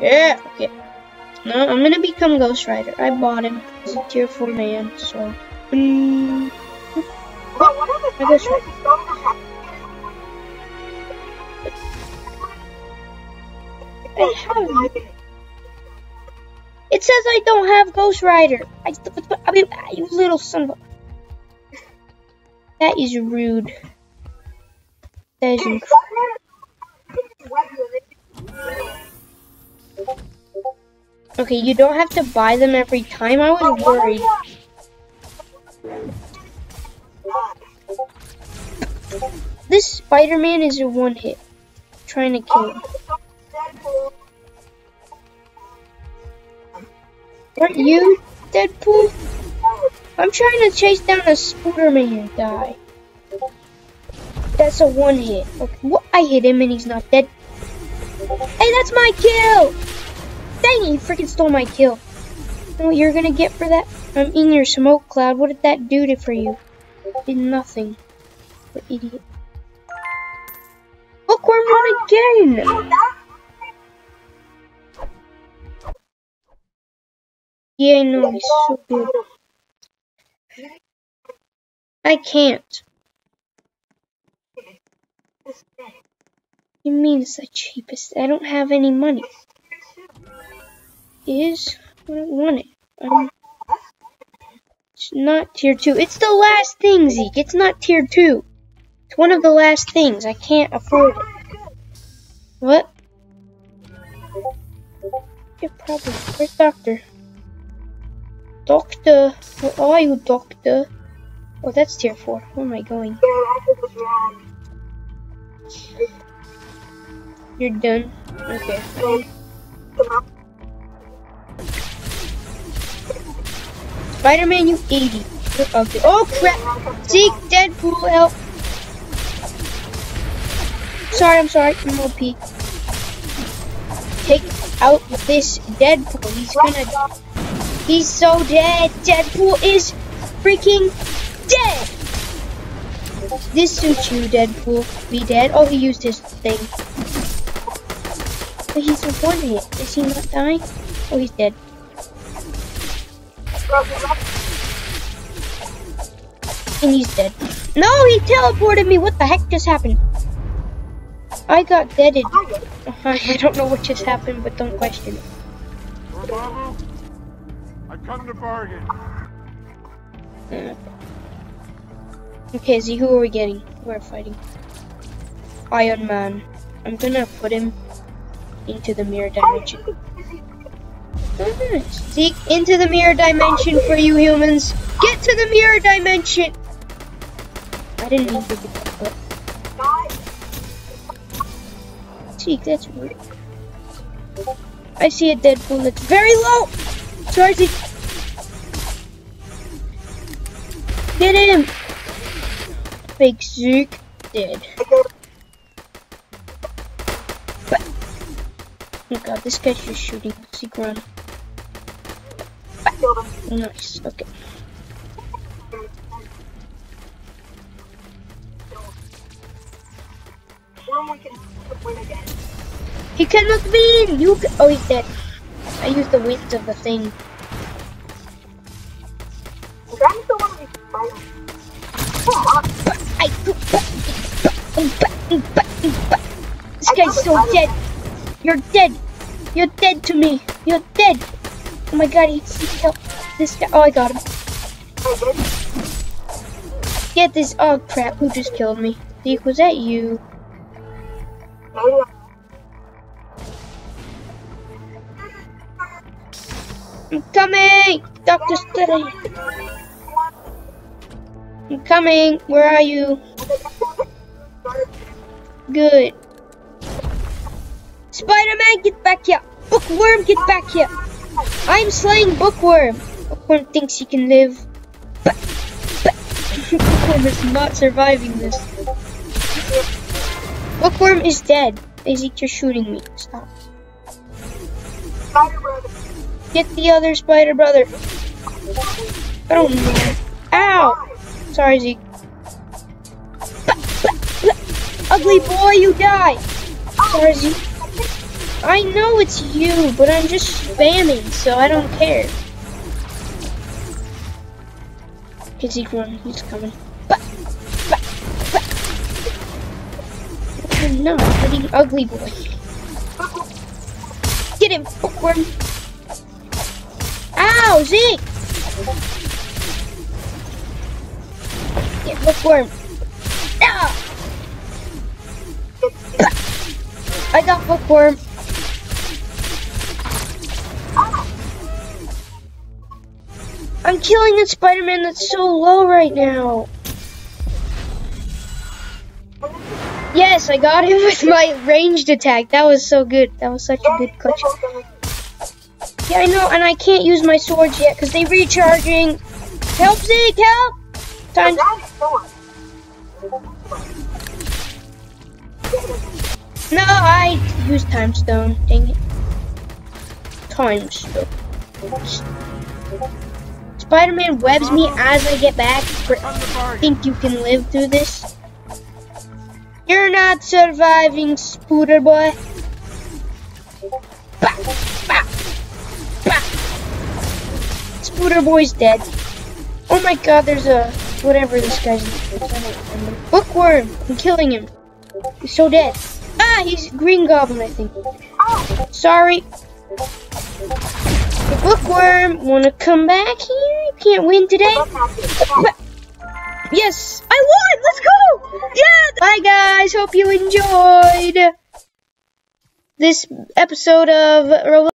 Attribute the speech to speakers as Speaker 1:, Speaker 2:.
Speaker 1: Yeah, okay. No, I'm gonna become Ghost Rider. I bought him. He's a tier 4 man, so.
Speaker 2: But what
Speaker 1: I guess
Speaker 2: I don't have
Speaker 1: I have It says I don't have Ghost Rider. I, I mean, ah, you little son of a. That is rude. That is inc- Okay, you don't have to buy them every time. I was worried. This Spider-Man is a one hit. Trying to kill him. Aren't you Deadpool? I'm trying to chase down a Spider-Man guy. That's a one hit. Okay? I hit him and he's not dead. Hey, that's my kill! Dang it, you freaking stole my kill. What you're gonna get for that? I'm in your smoke cloud. What did that do to for you? It Did nothing. What idiot. Bookworm won again! Yeah, I know, he's so good. I can't. You mean it's the cheapest? I don't have any money. Is I don't want it. Um, it's not tier two. It's the last thing, Zeke. It's not tier two. It's one of the last things. I can't afford it. What? Yeah, probably. Where's Doctor? Doctor, where are you, Doctor? Oh, that's tier four. Where am I going? You're done. Okay. Spider-Man, you idiot. Oh crap! Zeke, Deadpool, help! Sorry, I'm sorry. I'm OP. Take out this Deadpool. He's gonna. He's so dead. Deadpool is freaking dead. This suits you, Deadpool. Be dead. Oh, he used his thing. But he's a one hit. Is he not dying? Oh, he's dead. And he's dead. No, he teleported me. What the heck just happened? I got deaded. I don't know what just happened, but don't question it.
Speaker 3: I come to bargain.
Speaker 1: Uh, Okay, Z, who are we getting? We're fighting. Iron Man. I'm gonna put him into the mirror dimension. Nice. Zeke, into the mirror dimension for you humans. Get to the mirror dimension! I didn't mean to but... Zeke, that's weird. I see a Deadpool that's very low! Zeke. Get him! Fake Zeke dead. Oh god, this guy's just shooting. Zeke run. Nice, okay. He cannot win! You ca- Oh, he's dead. I used the weight of the thing. This guy's so dead. You're dead. You're dead to me. You're dead. Oh my god, he killed this guy. Oh, I got him. Get this. Oh crap, who just killed me? Zeke, was that you? I'm coming! Dr. Steady! I'm coming! Where are you? Good. Spider-Man, get back here! Bookworm, get back here! I'm slaying Bookworm! Bookworm thinks he can live. Bookworm is not surviving this. Bookworm is dead. Izzy, you're shooting me. Stop. Get the other spider brother. I don't know. Ow! Sorry, Zeke. Ugly boy, you die! Sorry, Zeke. I know it's you, but I'm just spamming, so I don't care. He's he run? He's coming. Bah, bah, bah. I'm not pretty ugly boy. Get him, bookworm. Ow, Zeke! Get bookworm. Ah! I got bookworm. I'm killing a Spider-Man that's so low right now. Yes, I got him with my ranged attack. That was so good. That was such a good clutch. Yeah, I know, and I can't use my swords yet because they're recharging. Help, Zeke, help! Time. No, I used time stone. Dang it. Time stone. Spider-Man webs me as I get back.
Speaker 3: Come to bargain.
Speaker 1: Think you can live through this? You're not surviving, Spooter Boy. Bah, bah, bah. Spooter Boy's dead. Oh my god, there's a whatever this guy's. Bookworm. I'm killing him. He's so dead. Ah, he's Green Goblin, I think. Sorry. The bookworm, wanna come back here? You can't win today. Yes, I won! Let's go! Yeah! Bye guys, hope you enjoyed this episode of Roblox.